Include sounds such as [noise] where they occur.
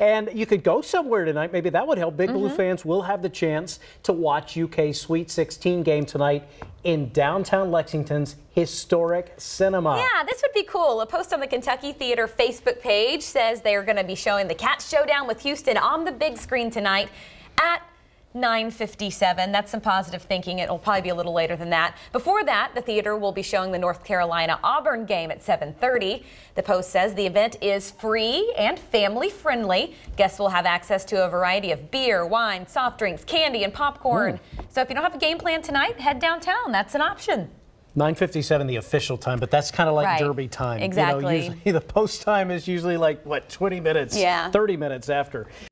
And you could go somewhere tonight. Maybe that would help. Big Blue mm-hmm. fans will have the chance to watch UK Sweet 16 game tonight in downtown Lexington's historic cinema. Yeah, this would be cool. A post on the Kentucky Theatre Facebook page says they are going to be showing the Cats Showdown with Houston on the big screen tonight at 9.57. That's some positive thinking. It'll probably be a little later than that. Before that, the theater will be showing the North Carolina-Auburn game at 7.30. The Post says the event is free and family friendly. Guests will have access to a variety of beer, wine, soft drinks, candy, and popcorn. Mm. So if you don't have a game plan tonight, head downtown. That's an option. 9:57 the official time, but that's kind of like Right. Derby time. You know, Exactly. usually [laughs] the post time is usually like what 20 minutes, Yeah. 30 minutes after.